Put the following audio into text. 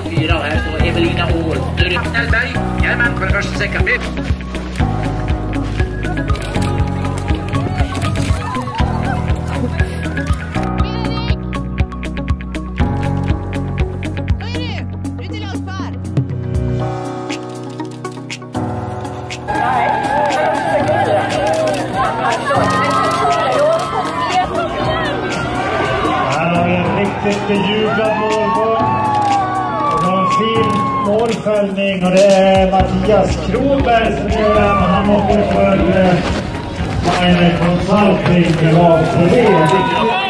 Katarina Ålder. Hellberg, jajamän, på första sträckan. Här har vi riktigt bejublad målgång. Har fin målföljning och det är Mattias Kronberg som gör den. Han åker för eh, Consulting i lag 3.